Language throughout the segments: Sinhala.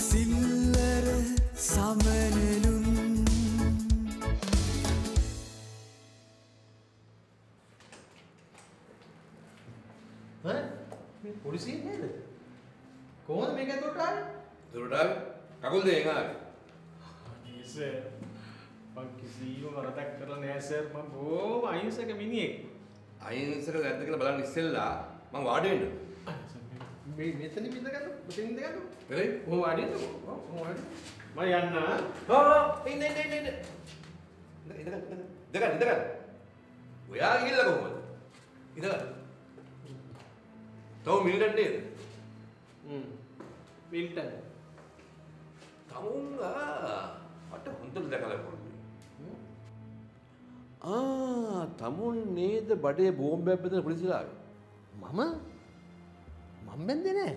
සිල්ලර සමනලුන් පොලිසිය නේද? කොහොමද මේක ඇතුළට ආවේ? දුරට කකුල් දෙකෙන් ආවේ. අනේ සර්. මං කිසිම වරදක් කරලා නෑ සර්. මම බොහොම අහිංසක මිනිහෙක්. අහිංසක නැද්ද කියලා බලන්න ඉස්සෙල්ලා මං වාඩි වෙන්න. මේ මෙතන ඉඳගන්න. මෙතන ඉඳගන්න. එලේ කොහොම? ඔව් කොහොම වාඩි. මම යන්න. ආ ඉන්න ඉන්න ඉන්න ඉන්න. ඉඳගන්න ඉඳගන්න ඉඳගන්න. ඔයා ගිහිල්ලා කොහොමද? ඉඳගන්න. තව මිල්ටන් නේද? හ්ම්. මිල්ටන්. තමුන් මට හොඳට දැකලා පොඩ්ඩයි. ආ තමුන් නේද බඩේ බෝම්බයක් බෙදලා පොලිසියට ආවේ? මම මම බැන්දේ නෑ.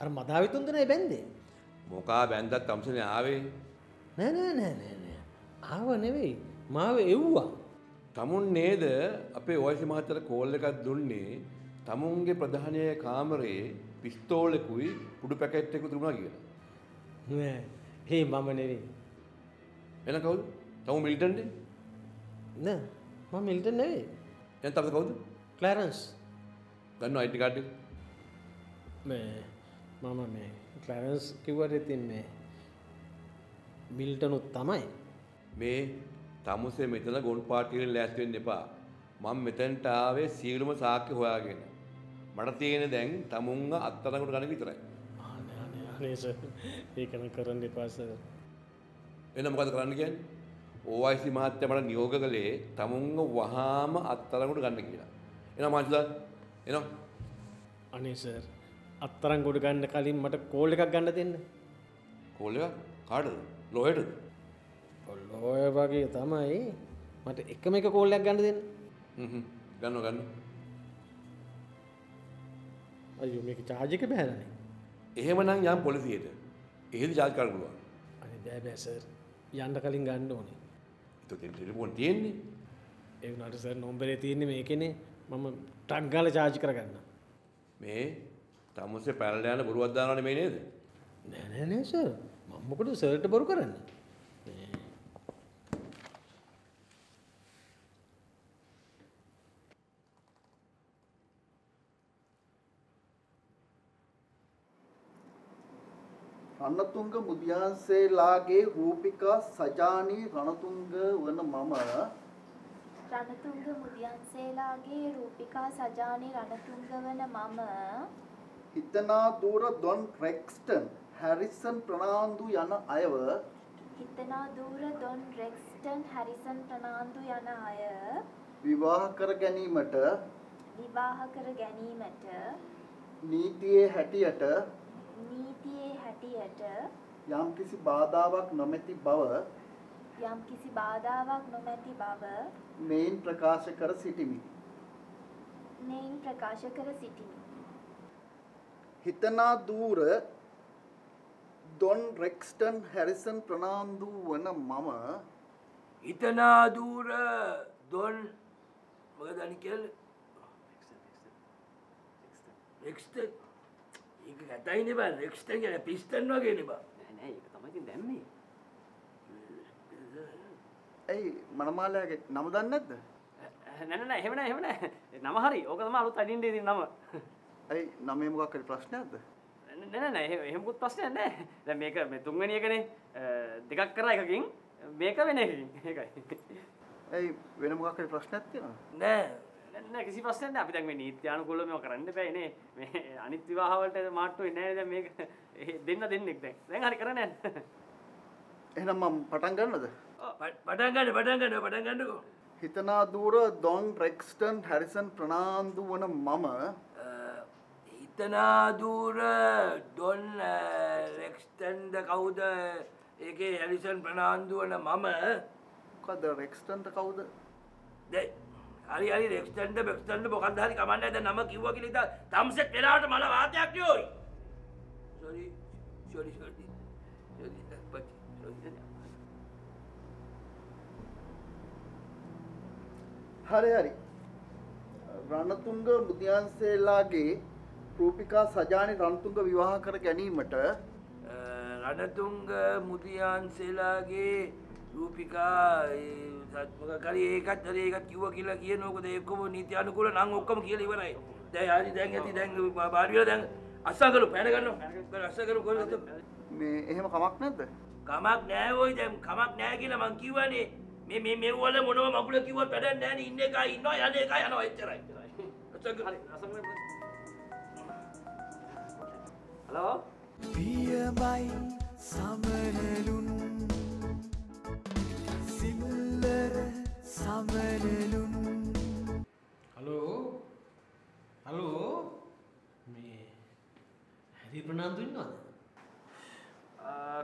අර මදාවිතුන් දෙනේ බැන්දේ. මොකා බැන්දත් තම්සනේ ආවේ? නෑ නෑ නෑ නෑ නෑ. ආව නෙවෙයි. මාව එව්වා. තමුන් නේද අපේ ඔයසි මහත්තයට කෝල් එකක් දුන්නේ තමුන්ගේ ප්‍රධානය කාමරයේ පිස්තෝලෙකුයි පුඩු පැකට් එකකුයි තිබුණා කියලා. නෑ. හේ මම නෙවෙයි. එන කවුද? තමු මිල්ටන්නේ? නෑ. මම මිල්ටන් නෙවෙයි. එන තවද කවුද? ක්ලැරන්ස්. ගන්න අයිඩි කාඩ් එක. මේ මම මේ ක්ලැරන්ස් කිව්වට ඉතින් මේ මිල්ටනුත් තමයි. මේ තමුසේ මෙතන ගොන් පාටියෙන් ලෑස්ති වෙන්න එපා. මම මෙතනට ආවේ සියලුම සාක්ෂි හොයාගෙන. මට තියෙන දැන් තමුන්ව අත්තරඟට ගන්න විතරයි. අනේ අනේ අනේ සර්. ඒක නම් කරන්න එපා සර්. එන මොකද කරන්න කියන්නේ? ඕයිසි මහත්තයා මට නියෝග කළේ තමුන්ව වහාම අත්තරඟට ගන්න කියලා. එනවා මාංශලා. එනවා. අනේ සර්. අත්තරන් ගොඩ ගන්න කලින් මට කෝල් එකක් ගන්න දෙන්න. කෝල් එක කාටද? ලෝහෙටද? ඔය වගේ තමයි මට එකම එක කෝල්ලයක් ගන්න දෙන්න. ගන්නවා ගන්නවා. අයියෝ මේක චාර්ජ් එක බහැලානේ. එහෙමනම් යම් පොලිසියට. එහෙදි චාර්ජ් කරන්න පුළුවන්. අනේ බෑ බෑ සර්. යන්න කලින් ගන්න ඕනේ. ඒතකොට ටෙලිෆෝන් තියෙන්නේ. ඒ වුණාට සර් නම්බරේ තියෙන්නේ මේකනේ. මම ටක් ගාලා චාර්ජ් කරගන්න. මේ තමුසේ පැනලා යන බොරුවක් දානවා නෙමෙයි නේද? නෑ නෑ නෑ සර්. මම මොකද සර්ට බොරු කරන්නේ? රණතුංග මුදියන්සේලාගේ රූපිකා සජානී රණතුංග වන මම රණතුංග මුදියන්සේලාගේ රූපිකා සජානි රණතුංග වන මම හිතනා දූර ඩොන් රෙක්ස්ටන් හැරිසන් ප්‍රනාන්දු යන අයව හිතනා දූර ඩොන් රෙක්ස්ටන් හැරිසන් ප්‍රනාන්දු යන අය විවාහ කර ගැනීමට විවාහ කර ගැනීමට නීතියේ හැටියට නීතියේ හැටියට යම්කිසි බාධාවක් නොමැති බව යම්කිසි බාධාවක් නොමැති බව මෙයින් ප්‍රකාශ කර සිටිමි. මෙයින් ප්‍රකාශ කර සිටිමි. හිතනා දූර ඩොන් රෙක්ස්ටන් හැරිසන් ප්‍රනාන්දු වන මම හිතනා දූර දොන් මොකද අනික කියන්නේ එක්ස්ට ඒක ගැතයිනේ බා එක්ස්ටන් කියන පිස්ටන් වගේනේ බා නෑ නෑ ඒක තමයි ඉතින් දැම්මේ. ඇයි මනමාලයාගේ නම දන්නේ නැද්ද? නෑ නෑ නෑ එහෙම නෑ එහෙම නෑ. නම හරි. ඕක තමයි අලුත් අඩින්නේ ඉතින් නම. ඇයි නමේ මොකක් හරි ප්‍රශ්නයක්ද? නෑ නෑ එහෙම එහෙමකුත් ප්‍රශ්නයක් නෑ. දැන් මේක මේ තුන්වෙනි එකනේ දෙකක් කරා එකකින් මේක වෙන එකකින්. ඒකයි. ඇයි වෙන මොකක් හරි ප්‍රශ්නයක් තියෙනවද? නෑ නෑ කිසි ප්‍රශ්නයක් නෑ. අපි දැන් මේ නීත්‍යානුකූලව මේක කරන්න බෑනේ. මේ අනිත් විවාහ වලට මාට්ටු වෙන්නේ නෑනේ දැන් මේක දෙන්න දෙන්නෙක් දැන්. දැන් හරි කරන්නේ නැහැ. එහෙනම් මම පටන් ගන්නද? පටන් ගන්න පටන් ගන්න පටන් ගන්නකෝ හිතනා දූර ඩොන් රෙක්ස්ටන් හැරිසන් ප්‍රනාන්දු වන මම හිතනා දූර ඩොන් රෙක්ස්ටන්ද කවුද? ඒකේ හැලිසන් ප්‍රනාන්දුවන මම. මොකද රෙක්ස්ටන්ට කවුද? දැයි හරි හරි රෙක්ස්ටන්ඩ බෙක්ස්ටන්ඩ මොකක්ද හරි කමන්න ඇද නම කිව්ව කියලා තම්සෙත් වෙලාවට මල වාතයක් යෝයි sorry sorry sorry sorry sorry හරි හරි. රණතුංග මුදියන්සේලාගේ රූපිකා සජානි රණතුංග විවාහ කර ගැනීමට රණතුංග මුදියන්සේලාගේ රූපිකා සත්මකරි ඒකත් අර ඒකත් කිව්ව කියලා කියනකොද එක්කොම නීති අනුකූල නම් ඔක්කොම කියලා ඉවරයි. දැන් හරි දැන් ඇති දැන් බාඩි වෙලා දැන් අස්සගලු පැන ගන්නවා. අස්සගලු කොහෙද? මේ එහෙම කමක් නැද්ද කමක් නෑ ඔයි දැන් කමක් නෑ කියලා මං කිව්වනේ. මේ මේ මේ වල මොනව මගුල කිව්වත් වැඩක් නෑනේ. ඉන්න එකයි ඉන්නවා යන එකයි යනවා එච්චරයි. අස්සගලු හලෝ පියමයි සමනලුන්. සිල්ලර සමනලුන්. හලෝ හලෝ මේ හැරි ප්‍රනාන්දු ඉන්නවද?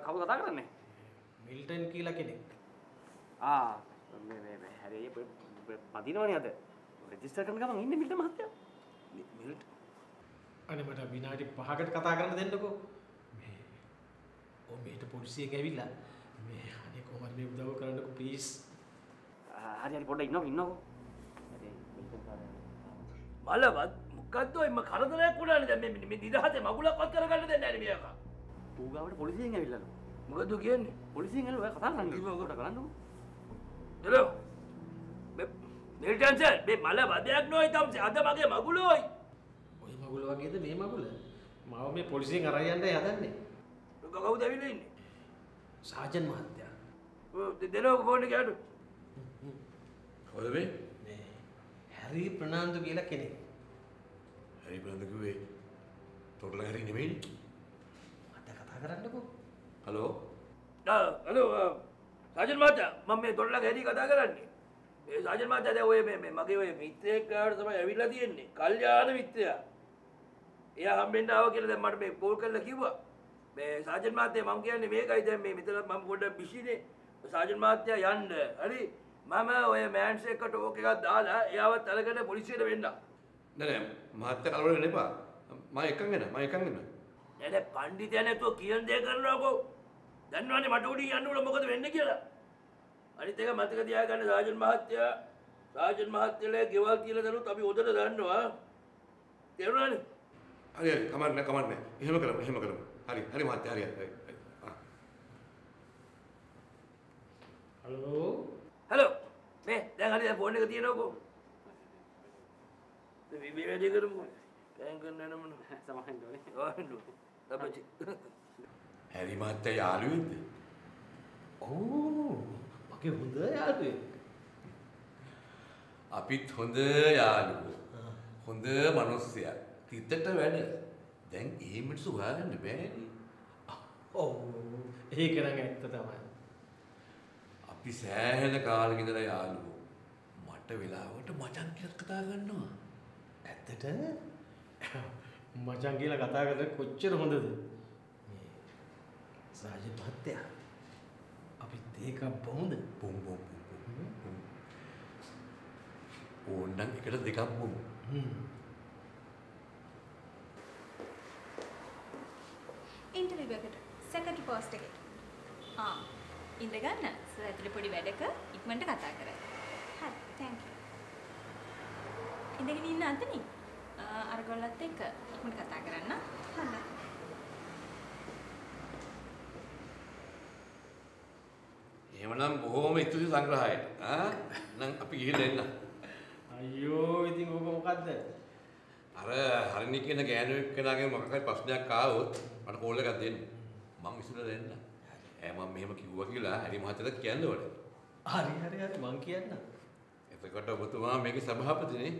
කවු කතා කරන්නේ? මිල්ටන් කියලා කෙනෙක්. ආ මේ මේ මේ හැරේ පදිනවනේ අද. රෙජිස්ටර් කරන ගමන් ඉන්නේ මිල්ට මහත්තයා. මිල්ට් අනේ මට විනාඩි 5කට කතා කරන්න දෙන්නකෝ. මේ ඔ මේට පොලිසියෙන් ඇවිල්ලා. මේ අනේ කොහොමද මේ උදව් කරන්නකෝ ප්ලීස් හරි හරි පොඩ්ඩක් ඉන්නකෝ ඉන්නකෝ. බලවත් මොකද්ද ඔය? ම කරදරයක් වුණානේ දැන් මේ මේ නිදහසේ මගුලක්වත් කරගන්න දෙන්නේ නැහැ නේ මෙයාකා. ඌ ගාවට පොලිසියෙන් ඇවිල්ලාලු. මොකද කියන්නේ? පොලිසියෙන් ඇවිල්ලා ඔය කතා කරන්නේ. කොට කරන්නකෝ එලෝ. මේ මිල්ටන් සර් මේ මල වදයක් නොයි තම්සේ. අද මගේ මගුලෝයි. මගුල වගේද මේ මගුල මාව මේ පොලිසියෙන් අරන් යන්න යදන්නේ කවුද ඇවිල්ලා ඉන්නේ? සාජන් මහත්තයා ඔය දෙනෝ ෆෝන් එක අඩු. කවුද මේ මේ හැරි ප්‍රනාන්දු කියලා කෙනෙක් හැරි බලන්න කිව්වේ තොරලා හැරි නෙමෙයිනේ මට කතා කරන්නකෝ හලෝ ආ හලෝ සාජන් මහත්තයා මම මේ දොඩලා හැදී කතා කරන්නේ. ඒ සාජන් මහත්තයා දැන් ඔය මේ මේ මගේ ඔය මිත්‍රයෙක් ගාවට තමයි ඇවිල්ලා තියෙන්නේ. කල්යාණ මිත්‍රයා. එයා හම්බෙන්න ආව කියලා දැන් මට මේ කෝල් කරලා කිව්වා. මේ සාජන් මහත්තයා මම කියන්නේ මේකයි දැන් මේ මෙතන මම පොඩ්ඩක් බිසිනේ. සාජන් මහත්තයා යන්න. හරි. මම ඔය මෑන්ස් එක්ක ටෝක් එකක් දාලා එයාවත් අරගෙන පොලිසියට වෙන්න. නෑ නෑ මහත්තයා කලබල වෙන්න එපා මම එකන් එන්න මම එකන් එන්න නෑ නෑ පණ්ඩිතයා නැතුව කියන දේ කරනවාකෝ. දන්නවනේ මට උඩින් යන්න උන මොකද වෙන්නේ කියලා. අනිත් එක මතක තියාගන්න සාජන් මහත්තයා සාජන් මහත්තයලා ගෙවල් කියලා දනුත් අපි උදට දන්නවා. තේරුණානේ? හරි හරි. කමක් නෑ කමක් නෑ එහෙම කරමු එහෙම කරමු. හරි හරි මහත්තයා හරි හරි. හලෝ හලෝ මේ දැන් හරි දැන් ෆෝන් එක තියෙනවකෝ. මේ මේ වැඩේ කරමු. කෑන් කරන්න යන මොන. සමහන් දෝනේ ආන්නු. අපච්චි. හැරි මහත්තයා යාළුවෙක්ද? ඕ මගේ හොඳ යාළුවෙක්. අපිත් හොඳ යාළුවෝ. හොඳ මිනිස්සයා තිතට වැඩ. දැන් ඒ මිනිස්සු හොයාගන්න බෑනේ. ඔව්. ඒක නම් ඇත්ත තමයි. අපි සෑහෙන කාලෙක ඉඳලා යාළුවෝ. මට වෙලාවට මචං කියලා කතා කරනවා. ඇත්තට? මචං කියලා කතා කරලා කොච්චර හොඳද? මේ සාජ මහත්තයා අපිත් ඒක බොම් බොම් බොම් ඕන්නම් එකට දෙකක් බොමු ඉන්ටර්විව් එකට සෙකන්ඩරි පෝස්ට් එකට. ආ ඉඳ ගන්න. සර් ඇතුලේ පොඩි වැඩක ඉක්මනට කතා කරයි. හරි thank you. ඉඳගෙන ඉන්න අතනින්. අරගොල්ලත් එක්ක ඉක්මනට කතා කරන්න. හරි. එහෙමනම් බොහොම ස්තුති සංග්‍රහයට ආ නම් අපි ගිහිල්ලා එන්න අයියෝ ඉතින් ඕක මොකද්ද අර හරිනි කියන ගෑනු එක්කෙනාගේ මොකක් හරි ප්‍රශ්නයක් ආවොත් මට කෝල් එකක් දෙන්න. මම ඉස්සරහට එන්න ඈ මම මෙහෙම කිව්වා කියලා හරි මහත්තයාට කියන්න ඕනේ. හරි හරි හරි. මං කියන්න. එතකොට ඔබතුමා මේකේ සභාපතිනේ.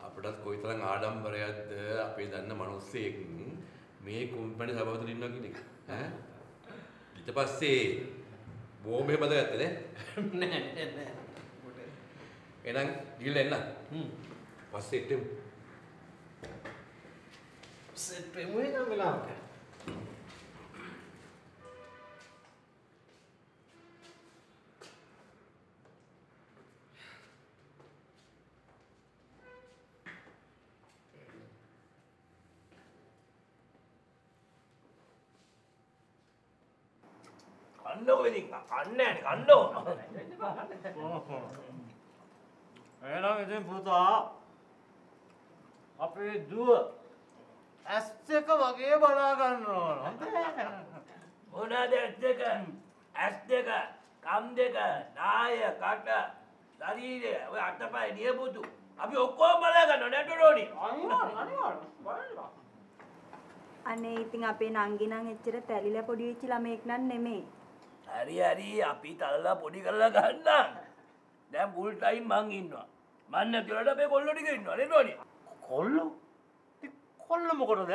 අපිටත් කොයිතරම් ආඩම්බරයක්ද අපේ දන්න මිනිස්සෙක්. මේ කොම්පැනි සභාපතිට ඉන්නවා කියන එක. ඈ? ඊට පස්සේ බෝම්බේ බදගත්තේ නේ? නෑ නෑ එහෙනම් ගිහලා එන්න. හ්ම්. පස්සේ එට්ටෙමු සෙට් වෙමු එනම් වෙලාවක කන්නකො ඉතින් කන්නේ නැහැ කන්නකො. එහෙනම් ඉතින් පුතා අපේ දුව ඇස් එක වගේ බලා ගන්න ඕන. හොඳේ. මොනාද ඇස් දෙක? ඇස් දෙක කම් දෙක නාය කට ශරීරය. ඔය අටපය නියපුතු අපි ඔක්කෝම බලාගන්න නැටරෝනි අනේ ඉතින් අපේ නංගි නම් එච්චර තැලිලා පොඩි වෙච්ච ළමෙක් නන් නෙමෙයි. හරි හරි. අපි තල්ලා පොඩි කරලා ගන්නම්. දැන් ෆුල් ටයිම් මං ඉන්නවා. මන් නැතිවට අපේ කොල්ලෝ ටික ඉන්නවා. නේද රෝනි කොල්ලෝ කොල්ල මොකටද?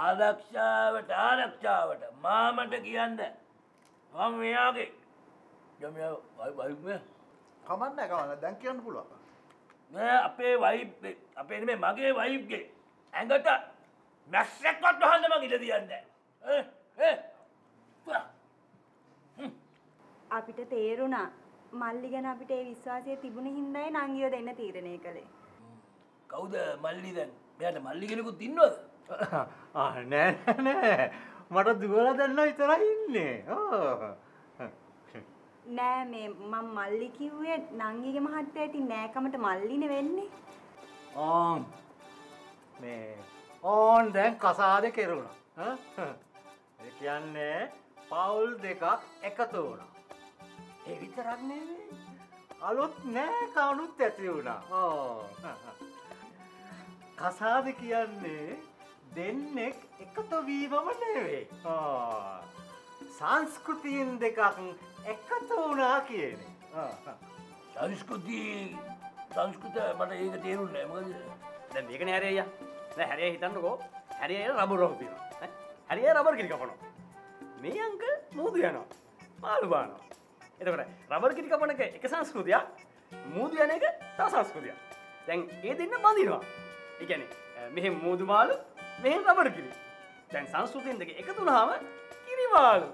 ආරක්ෂාවට ආරක්ෂාවට. මාමට කියන්න. මම මෙයාගේ. යමයා වයි කමන්න කවන්න දැන් කියන්න පුළුවන්. නෑ අපේ වයි අපේ නෙමේ මගේ වයිෆ්ගේ. ඇඟට මැස්සෙක්වත් වහන්න මං ඉඩ තියන්න ඈ ඈ. අපිට තේරුණා. මල්ලි ගැන අපිට ඒ විශ්වාසය තිබුණ හින්දායි නංගිව දෙන්න තීරණය කළේ. කවුද මල්ලි දැන් මෙයාට මල්ලි කෙනෙකුත් ඉන්නවද? නෑ නෑ මට දුවල දෙන්න විතරයි ඉන්නේ. ඕ. නෑ මේ මම මල්ලි කිව්වේ නංගිගේ මහත්තයා ඉතින් නෑකමට මල්ලිනේ වෙන්නේ. ඕන් මේ ඕන් දැන් කසාද කෙරුණා. ඒ කියන්නේ පවුල් දෙකක් එකතු වුණා. ඒ විතරක් නෙවෙයි. අලුත් නෑ කවුනුත් ඇති වුණා. ඕ කසාද කියන්නේ දෙන්නෙක් එකතු වීමම නෙවෙයි. සංස්කෘතියෙන් දෙකක් එකතු වුණා කියන්නේ සංස්කෘති සංස්කෘත මට ඒක තේරුන්නේ නැහැ මොකද දැන් මේකනේ හැරේ අයියා. දැන් හැරේ හිතන්නකෝ. හැරේ රබර් රෝහු තියෙනවා. හැරේ රබර් කිරි කපනවා. මේ අංකල් මූදු යනවා. මාළු බානවා. එතකොට රබර් කිරි කපන එක එක සංස්කෘතියක්. මූදු යන එක තව සංස්කෘතියක්. දැන් ඒ දෙන්න බඳිනවා. කියන්නේ මෙහෙ මූදු මාළු මෙහෙ රබර් කිරි. දැන් සංස්කෘතියෙන් දෙක එකතු වුණාම කිරි මාළු.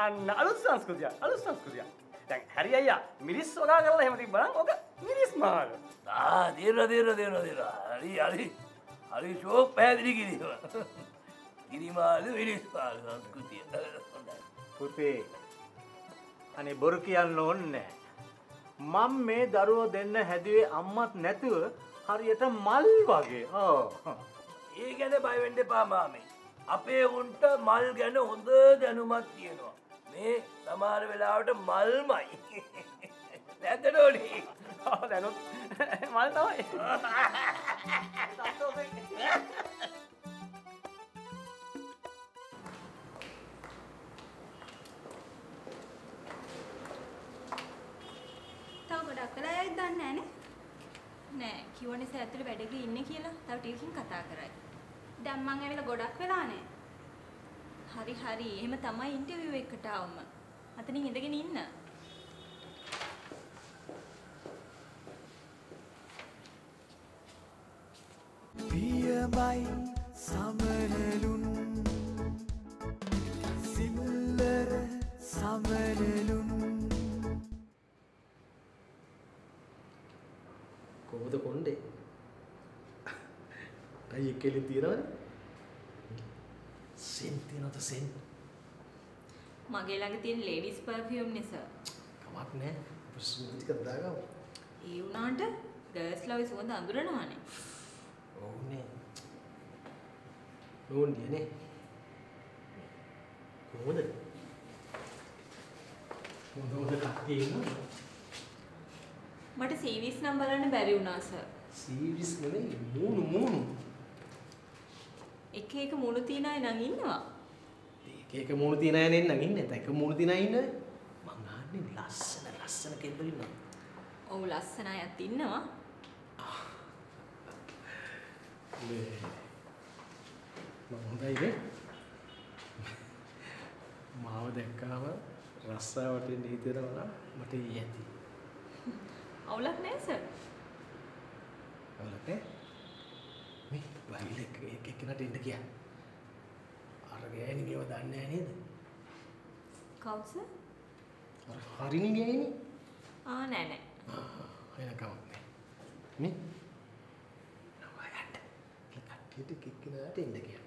අන්න අලුත් සංස්කෘතියක්. අලුත් සංස්කෘතියක්. දැන් හැරි අයියා මිරිස් වගා කරලා එහෙම තිබ්බනම් ඔක මිරිස් මාළු. ආ තේරෙනවා තේරෙනවා තේරෙනවා තේරෙනවා හරි හරි හරි ෂෝක් පැහැදිලි කිරීම කිරිමාලු විනිස්මාලු සංස්කෘතිය හොඳයි. පුතේ අනේ බොරු කියන්න ඕන්නේ මම මේ දරුවෝ දෙන්න හැදුවේ අම්මත් නැතුව හරියට මල් වගේ. ඕ ඒ ගැන බය වෙන්න එපා මාමේ. අපේ උන්ට මල් ගැන හොඳ දැනුමක් තියෙනවා. මේ සමහර වෙලාවට මල්මයි. ඩෝලි ඔව් දැනුත්. මල් තමයි. තව ගොඩක් වෙලා ඇයි දන්නේ නැහනේ. නෑ කිව්වනේ සර් ඇතුලේ වැඩක ඉන්නේ කියලා. තව ටිකකින් කතා කරයි. දැන් මං ඇවිල්ලා ගොඩක් වෙලානේ. හරි හරි. එහෙම තමයි ඉන්ටර්විව් එකට ආවම. අතනින් ඉඳගෙන ඉන්න. පියමයි සමනලුන් සිල්ලර සමනලුන් අයි එකෙලින් තියනවනේ. සෙන් තියනවද සෙන්? මගේ ළඟ තියෙන ලේඩිස් පර්ෆියුම් නේ සර්. කමක් නැහැ. අපි සුවඳ ටිකක් දාගමු. ඒ වුණාට ගර්ල්ස්ලා ඔය සුවඳ අඳුරනවානේ. ඔව්නේ. නෝන්දියනේ. කොහොමද? හොඳ හොඳ කට්ටිය ඉන්නවා. මට සීවිස් නම් බලන්න බැරි වුණා සර්. සීවිස් නෙමෙයි මූණු මූණු. එක එක මුණු තියන අය නම් ඉන්නවා. එක එක මූණු තියන අය නෙන්නම් ඉන්නේ. නැත්නම් එක මූණු තියන අය ඉන්නේ. මං අහන්නේ ලස්සන ලස්සන කෙල්ලෝ ඉන්නවා. ඔව් ලස්සන අයත් ඉන්නවා. මේ මම හොඳයිනේ. මාව දැක්කාම රස්සාවට එන්න හිතෙනවා මට ඊ ඇති. අවුලක් නෑ සර්. අවුලක් නෑ. මේ බයිල් එක එක එක්කෙනාට එන්න කියන්න. අර ගෑණි මේව දන්නේ නෑ නේද? කවුද සර්? අර හරිනේ ගෑණි. ආ නෑ නෑ. එන කමක් නෑ. නේ? නවායට. කට්ටියට එක එක්කෙනාට එන්න කියන්න.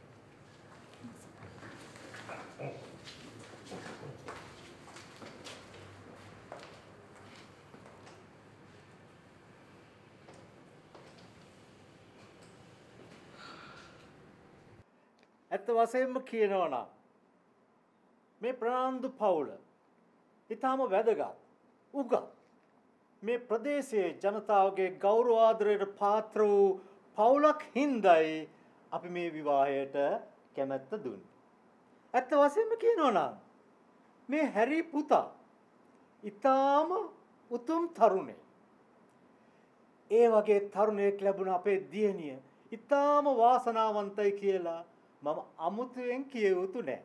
ඇත්ත වශයෙන්ම කියනවා නම් මේ ප්‍රනාන්දු පවුල ඉතාම වැදගත් උගත් මේ ප්‍රදේශයේ ජනතාවගේ ගෞරවාදරයට පාත්‍ර වූ පවුලක් හින්දයි අපි මේ විවාහයට කැමැත්ත දුන්. ඇත්ත වසයෙන්ම කියනවා නම් මේ හැරි පුතා ඉතාම උතුම් තරුණේ. ඒ වගේ තරුණයෙක් ලැබුණ අපේ දියණිය ඉතාම වාසනාවන්තයි කියලා මම අමුතුවෙන් කිය යුතු නෑ.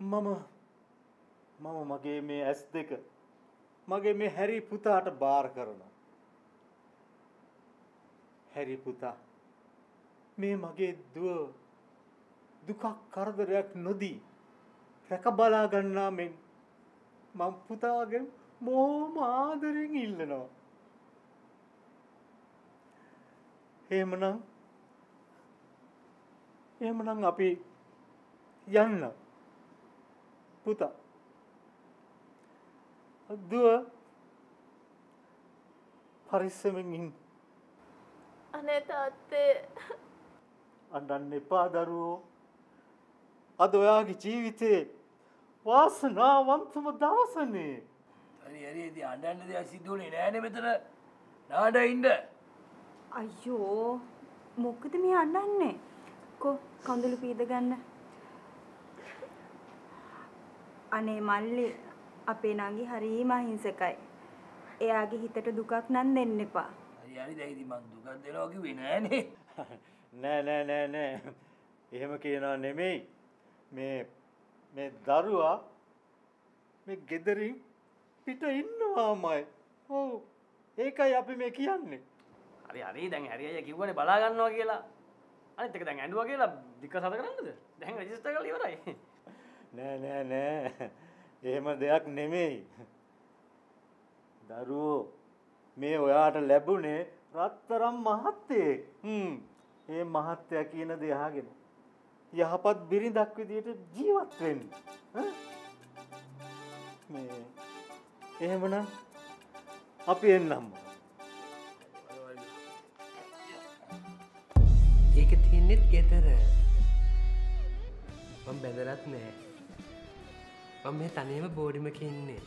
මම මම මගේ මේ ඇස් දෙක මගේ මේ හැරි පුතාට බාර කරනවා. හැරි පුතා මේ මගේ දුව දුකක් කරදරයක් නොදී රැක බලා ගන්නා මෙන් මම පුතාගෙන් බොහොම ආදරෙන් ඉල්ලනවා. එහෙමනම් එහෙමනම් අපි යන්න. පුතා. දුව. පරිස්සමෙන් ඉන්න. අනේ තාත්තේ. අඬන්න එපා දරුවෝ. අද ඔයාගේ ජීවිතේ වාසනාවන්තම දවසනේ. හරි හරි. ඉතින් අඬන්න දෙයක් සිද්ධ වුණේ නෑනේ මෙතන. නාඩ ඉන්න අයියෝ මොකද මේ අඬන්නේ? කො කඳුළු පීද ගන්න. අනේ මල්ලි අපේ නංගි හරීම අහිංසකයි. එයාගේ හිතට දුකක් නම් දෙන්න එපා. හරි හරි දැන් ඉතින් මං දුකක් දෙනවා කිව්වේ නෑනේ නෑ නෑ නෑ නෑ එහෙම කියනවා නෙමෙයි මේ මේ දරුවා මේ ගෙදරින් පිට ඉන්නවාමයි ඔව් ඒකයි අපි මේ කියන්නේ හරි හරි දැන් හැරි අයියා කිව්වනේ බලා ගන්නවා කියලා. අනිත් එක දැන් ඇඬුවා කියලා දික්ක සත කරන්නද? දැන් රෙජිස්ටර් කරලා ඉවරයි. නෑ නෑ නෑ එහෙම දෙයක් නෙමෙයි දරුවෝ මේ ඔයාට ලැබුණේ රත්තරම් මහත්තයෙක් හ්ම් ඒ මහත්තයා කියන දේ අහගෙන යහපත් බිරිඳක් විදියට ජීවත් වෙන්න? මේ එහෙමනම් අපි එන්නම් ඒක තියන්නෙත් ගෙතර මම බැදරත් නෑ මම මේ තනයම බෝඩිමක ඉන්නේ.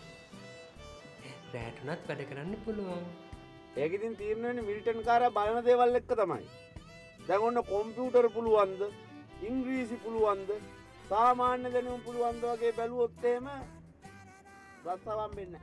රෑටුනත් වැඩ කරන්න පුළුවන්. ඒකඉතින් තීරණයට මිල්ටන් කාර බලන දේවල් එක්ක තමයි. දැන් ඔන්න කොම්පියුටර් පුළුවන්ද? ඉංග්‍රීසි පුළුවන්ද? සාමාන්‍ය දැනුම් පුළුවන්ද වගේ බැලුවොත්තේම රස්සවම් වෙන්න